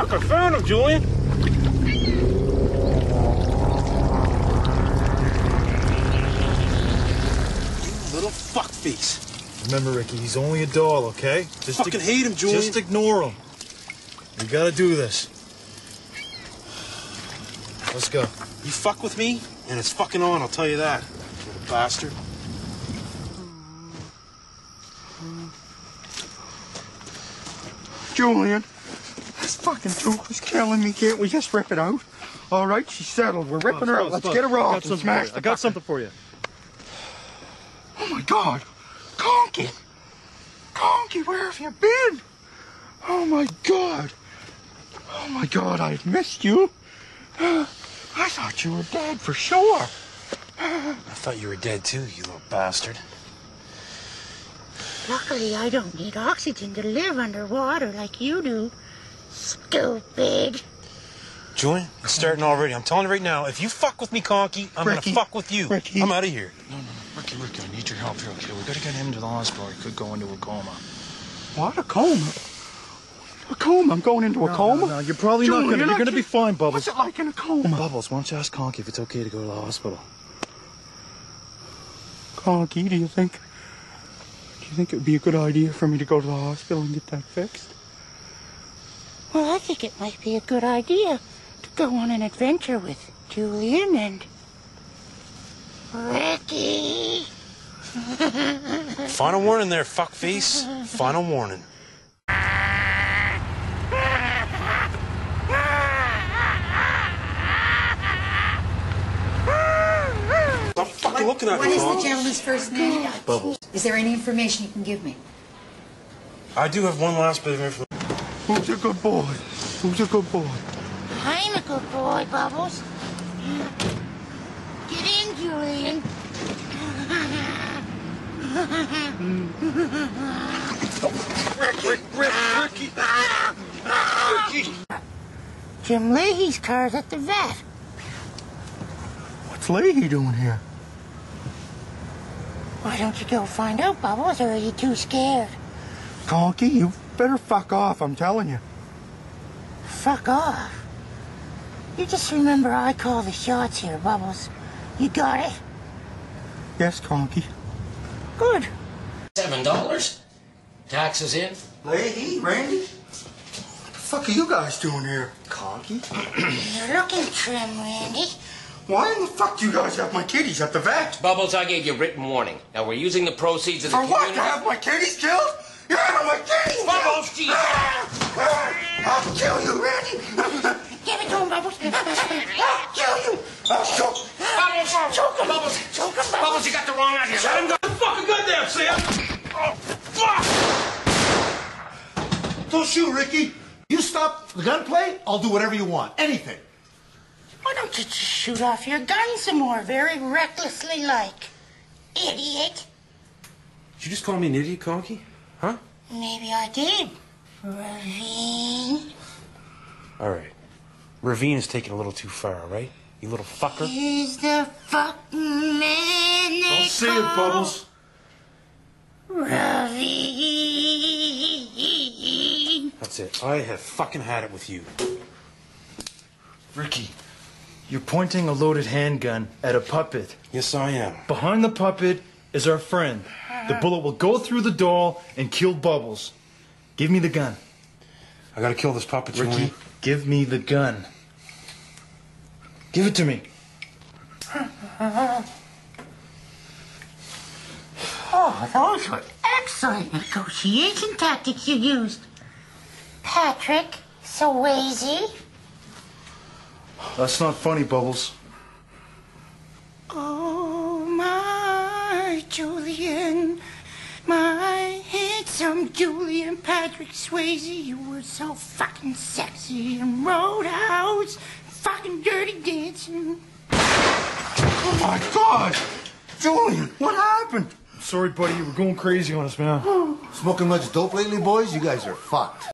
fuck, I found him, Julian. Little fuckface. Remember, Ricky, he's only a doll, okay? Just Fucking hate him, Julian. Just ignore him. We gotta do this. Let's go. You fuck with me, and it's fucking on, I'll tell you that. Little bastard. Julian, this fucking tooth is killing me. Can't we just rip it out? All right, she's settled. We're ripping her out. Let's get her off and smash the I got something for you. Oh my God, Conky, Conky, where have you been? Oh my God, oh my God, I've missed you. I thought you were dead for sure. I thought you were dead too, you little bastard. Luckily, I don't need oxygen to live underwater like you do. Stupid. Julian, it's starting already. I'm telling you right now, if you fuck with me, Conky, I'm Ricky. gonna fuck with you. Ricky. I'm out of here. No, no, no. Ricky, Ricky, I need your help here, okay? We gotta get him to the hospital. He could go into a coma. What a coma? A coma? I'm going into a coma. No, no, you're probably Julian, not gonna. you're You're not gonna be fine, Bubbles. What's it like in a coma? Bubbles, why don't you ask Conky if it's okay to go to the hospital? Conky, do you think? Do you think it would be a good idea for me to go to the hospital and get that fixed? Well, I think it might be a good idea to go on an adventure with Julian and Ricky. Final warning there, fuckface. Final warning. Stop fucking looking at What me, is the gentleman's first name? Bubbles. Is there any information you can give me? I do have one last bit of information. Who's a good boy? Who's a good boy? I'm a good boy, Bubbles. Get in, Julian. Jim Lahey's car's at the vet. What's Leahy doing here? Why don't you go find out, Bubbles, or are you too scared? Conky, you better fuck off, I'm telling you. Fuck off. You just remember I call the shots here, Bubbles. You got it? Yes, Conky. Good. Seven dollars. Taxes in. Lahey, Randy? What the fuck are you guys doing here? Conky? You're looking trim, Randy. Why in the fuck do you guys have my kitties at the vet? Bubbles, I gave you written warning. Now we're using the proceeds of the For what? To have my kitties killed? You're having my kitties killed! Bubbles, Jesus. Ah! Ah! I'll kill you, Randy! Give it to him, Bubbles. I'll kill you! I'll choke! Bubbles, choke him. Bubbles, choke him. Bubbles, you got the wrong idea. Let him go. Fucking goddamn, Sam! Oh, fuck! Don't shoot, Ricky. You stop the gunplay, I'll do whatever you want. Anything. Why don't you just shoot off your gun some more, very recklessly like? Idiot. Did you just call me an idiot, Conky? Huh? Maybe I did. Ravine. All right. Ravine is taking a little too far, all right? You little fucker. He's the fucking man they Don't say it, Bubbles. Ravine. That's it. I have fucking had it with you. Ricky, you're pointing a loaded handgun at a puppet. Yes, I am. Behind the puppet is our friend. The bullet will go through the doll and kill Bubbles. Give me the gun. I gotta kill this puppet, Ricky, Julian. give me the gun. Give it to me. Oh, those were excellent negotiation tactics you used. Patrick so Swayze. That's not funny, Bubbles. Oh, my Julian, my handsome Julian Patrick Swayze, you were so fucking sexy in Roadhouse, fucking dirty dancing. Oh my god! Julian, what happened? Sorry, buddy, you were going crazy on us, man. Smoking much dope lately, boys? You guys are fucked.